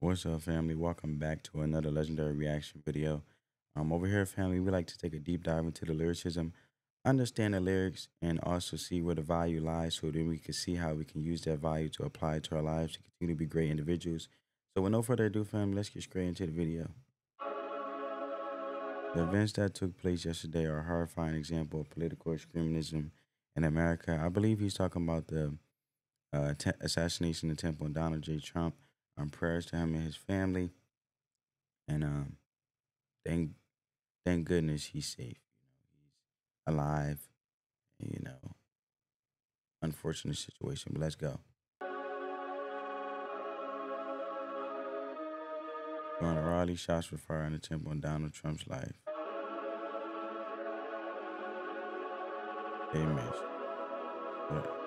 What's up, family? Welcome back to another legendary reaction video. Um, over here, family, we like to take a deep dive into the lyricism, understand the lyrics, and also see where the value lies so then we can see how we can use that value to apply to our lives to continue to be great individuals. So, with no further ado, family, let's get straight into the video. The events that took place yesterday are a horrifying example of political extremism in America. I believe he's talking about the uh, assassination attempt on Donald J. Trump. Um, prayers to him and his family, and um, thank thank goodness he's safe. He's alive. You know, unfortunate situation, but let's go. Going to Raleigh, shots were fired in the temple on Donald Trump's life. Missed.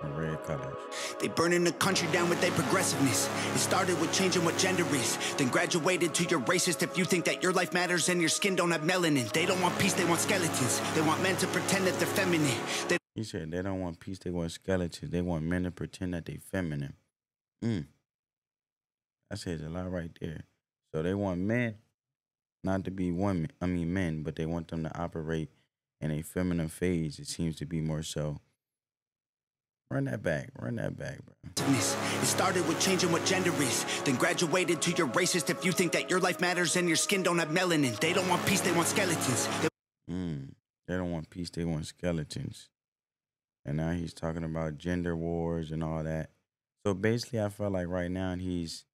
Red colors. They burning the country down with their progressiveness. It started with changing what gender is, then graduated to your racist. If you think that your life matters and your skin don't have melanin, they don't want peace, they want skeletons. They want men to pretend that they're feminine. They he said they don't want peace, they want skeletons. They want men to pretend that they're feminine. Mm. That says a lot right there. So they want men not to be women, I mean men, but they want them to operate in a feminine phase. It seems to be more so. Run that back. Run that back, bro. It started with changing what gender is, then graduated to your racist if you think that your life matters and your skin don't have melanin. They don't want peace, they want skeletons. They, mm, they don't want peace, they want skeletons. And now he's talking about gender wars and all that. So basically, I felt like right now he's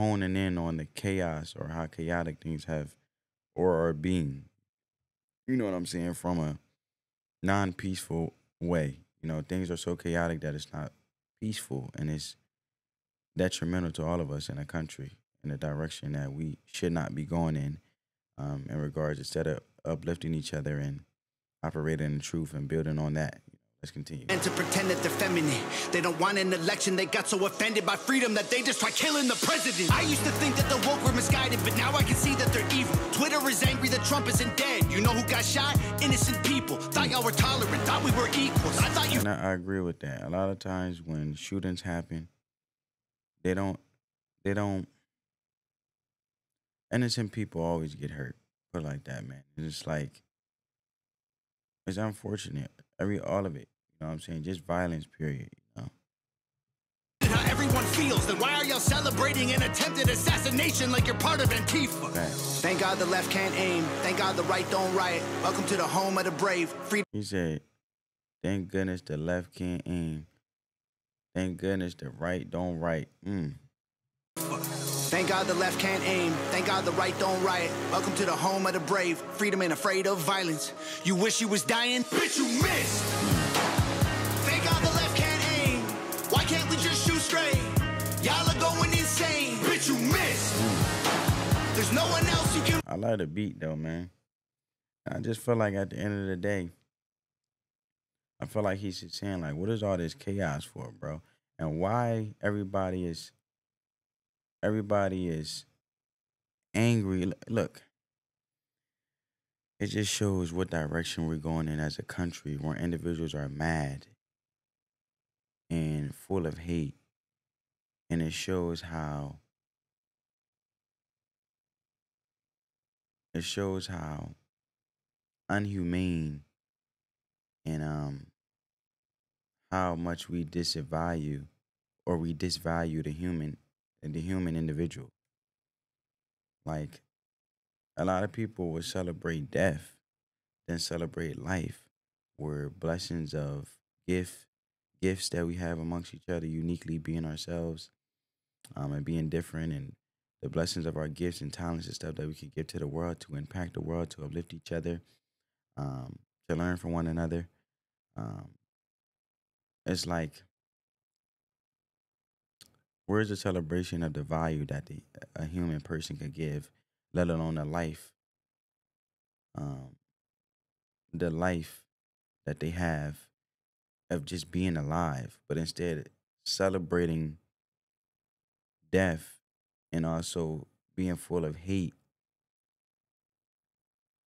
honing in on the chaos or how chaotic things have or are being. You know what I'm saying? From a non peaceful way. You know, things are so chaotic that it's not peaceful and it's detrimental to all of us in the country in the direction that we should not be going in um, in regards instead of uplifting each other and operating in truth and building on that. Let's continue. And to pretend that they're feminine. They don't want an election. They got so offended by freedom that they just try killing the president. I used to think that the woke were misguided, but now I can see that they're evil. Twitter is angry that Trump isn't dead. You know who got shot? Innocent people. Thought y'all were tolerant. Thought we were equals. I thought you. And I, I agree with that. A lot of times when shootings happen, they don't. They don't. Innocent people always get hurt. Put like that, man. It's like. It's unfortunate. Every all of it know what I'm saying? Just violence, period. You know? How everyone feels, then why are y'all celebrating an attempted assassination like you're part of Antifa? Right. Thank God the left can't aim. Thank God the right don't riot. Welcome to the home of the brave. Freedom. He said, Thank goodness the left can't aim. Thank goodness the right don't write. Mm. Thank God the left can't aim. Thank God the right don't riot. Welcome to the home of the brave. Freedom and afraid of violence. You wish you was dying? Bitch, you missed. There's no one else you can. I like the beat though, man. I just feel like at the end of the day, I feel like he's saying like, what is all this chaos for, bro? And why everybody is everybody is angry. Look, it just shows what direction we're going in as a country where individuals are mad and full of hate. And it shows how it shows how unhumane and um how much we disvalue or we disvalue the human the human individual. Like a lot of people will celebrate death than celebrate life, where blessings of gift gifts that we have amongst each other, uniquely being ourselves, um, and being different and the blessings of our gifts and talents and stuff that we can give to the world to impact the world, to uplift each other, um, to learn from one another. Um, it's like, where's the celebration of the value that the, a human person could give, let alone a life, um, the life that they have of just being alive, but instead celebrating death and also being full of hate,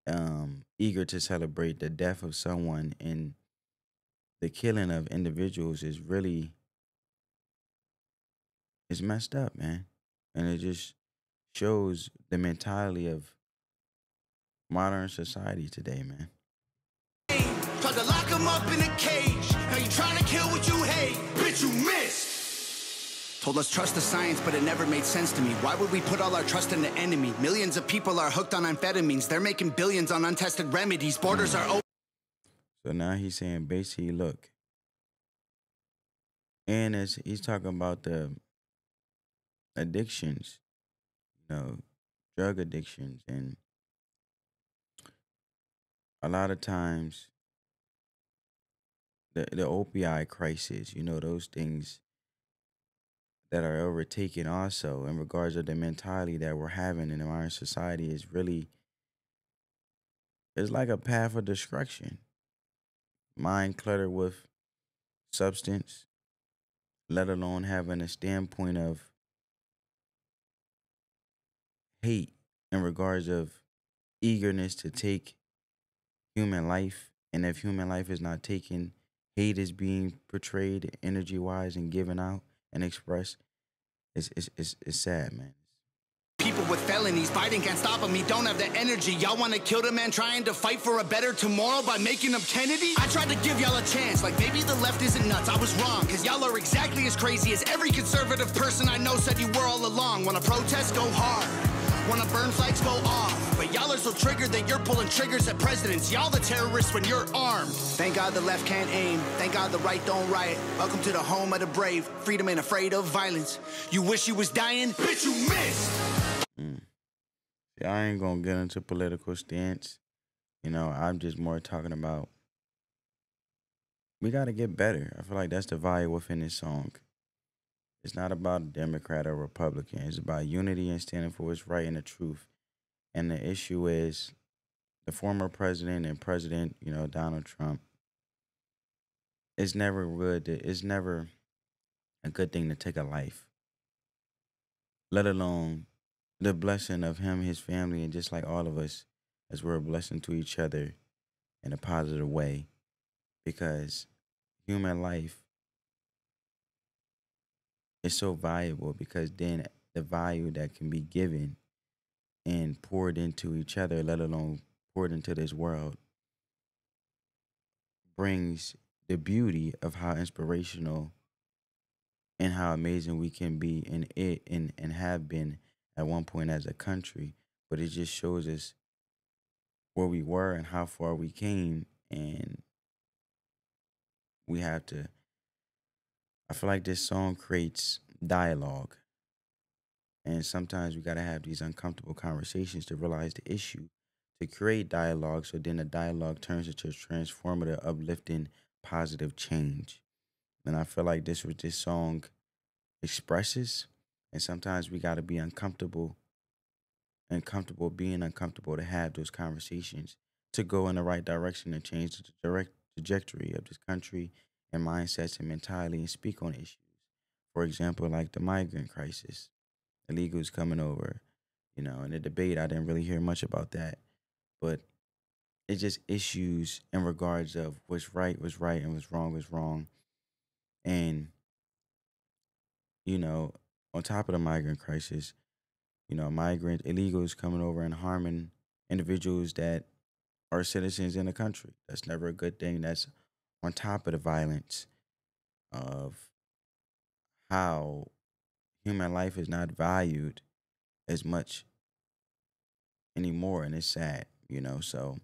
um, eager to celebrate the death of someone and the killing of individuals is really is messed up, man. and it just shows the mentality of modern society today, man. Lock him up in a cage. Now you trying to kill what you hate. Bitch, you missed. Told us trust the science, but it never made sense to me. Why would we put all our trust in the enemy? Millions of people are hooked on amphetamines. They're making billions on untested remedies. Borders are open. So now he's saying basically, look, and as he's talking about the addictions, you know, drug addictions, and a lot of times the the opioid crisis, you know, those things that are overtaken also in regards of the mentality that we're having in our society is really it's like a path of destruction. Mind cluttered with substance, let alone having a standpoint of hate in regards of eagerness to take human life. And if human life is not taken, hate is being portrayed energy wise and given out and express It's, it's, it's, sad, man. People with felonies, Biden can't stop him. He don't have the energy. Y'all want to kill the man trying to fight for a better tomorrow by making him Kennedy? I tried to give y'all a chance, like maybe the left isn't nuts. I was wrong, cause y'all are exactly as crazy as every conservative person I know said you were all along. Wanna protest, go hard. Wanna burn flags, go off. But y'all are so triggered that you're pulling triggers at presidents. Y'all the terrorists when you're armed. Thank God the left can't aim. Thank God the right don't riot. Welcome to the home of the brave. Freedom ain't afraid of violence. You wish you was dying? Bitch, you missed! Mm. See, I ain't gonna get into political stance. You know, I'm just more talking about we gotta get better. I feel like that's the value within this song. It's not about Democrat or Republican. It's about unity and standing for what's right and the truth. And the issue is the former president and president, you know, Donald Trump. It's never good. To, it's never a good thing to take a life, let alone the blessing of him, his family, and just like all of us, as we're a blessing to each other in a positive way, because human life is so valuable. Because then the value that can be given and poured into each other, let alone poured into this world, brings the beauty of how inspirational and how amazing we can be in it and, and have been at one point as a country, but it just shows us where we were and how far we came. And we have to, I feel like this song creates dialogue. And sometimes we got to have these uncomfortable conversations to realize the issue, to create dialogue. So then the dialogue turns into a transformative, uplifting, positive change. And I feel like this was this song expresses and sometimes we got to be uncomfortable and comfortable being uncomfortable to have those conversations to go in the right direction and change the direct trajectory of this country and mindsets and mentality and speak on issues. For example, like the migrant crisis, illegals coming over, you know, in the debate, I didn't really hear much about that. But it's just issues in regards of what's right was right and what's wrong was wrong. And, you know, on top of the migrant crisis, you know, migrant illegals coming over and harming individuals that are citizens in the country. That's never a good thing. That's on top of the violence of how human life is not valued as much anymore. And it's sad, you know. So,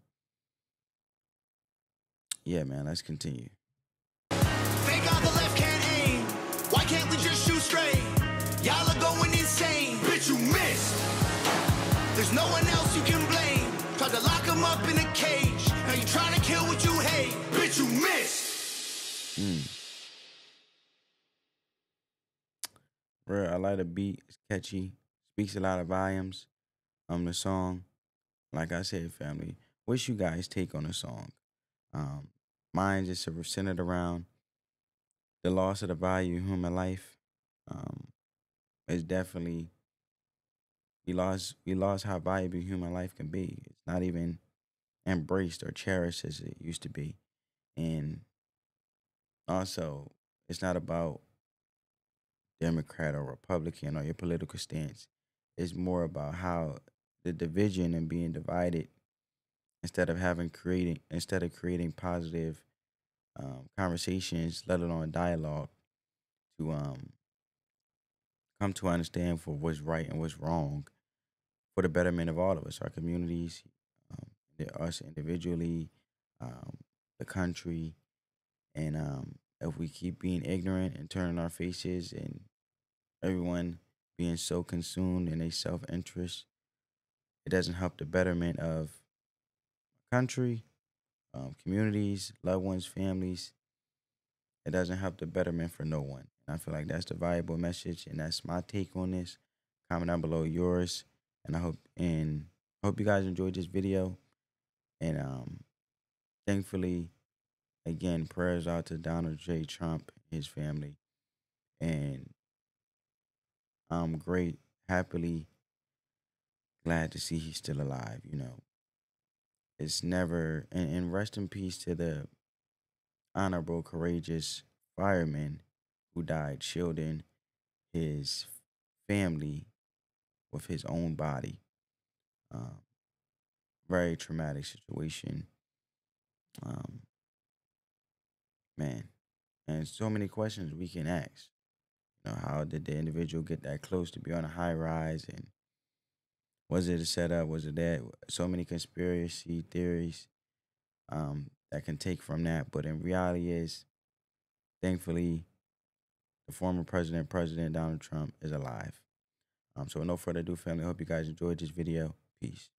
yeah, man, let's continue. Thank God the left can't aim. Why can't we just shoot straight? Y'all are going insane. Bitch, you missed. There's no one else you can blame. Tried to lock him up in a cage. Now you trying to kill what you hate. Bitch, you missed. Mm. Bro, I like the beat. It's catchy. Speaks a lot of volumes. Um, the song, like I said, family. What's you guys take on the song? Um, mine just centered around the loss of the value of human life. Um, it's definitely we lost we lost how valuable human life can be. It's not even embraced or cherished as it used to be. And also, it's not about Democrat or Republican or your political stance. It's more about how the division and being divided instead of having creating instead of creating positive um, conversations, let alone dialogue, to um, come to understand for what's right and what's wrong for the betterment of all of us, our communities, us individually, um, the country, and um, if we keep being ignorant and turning our faces and everyone being so consumed in a self interest, it doesn't help the betterment of country, um, communities, loved ones, families. It doesn't help the betterment for no one. And I feel like that's the valuable message, and that's my take on this. Comment down below yours, and I hope and hope you guys enjoyed this video. And um, thankfully, again, prayers out to Donald J. Trump, his family, and I'm great, happily glad to see he's still alive. You know, it's never and, and rest in peace to the honorable, courageous fireman who died shielding his family with his own body. Um, very traumatic situation. Um, man, and so many questions we can ask. You know, how did the individual get that close to be on a high rise? And was it a setup? Was it that? So many conspiracy theories um, that can take from that. But in reality is, thankfully, the former president, President Donald Trump, is alive. Um, so no further ado, family. Hope you guys enjoyed this video. Peace.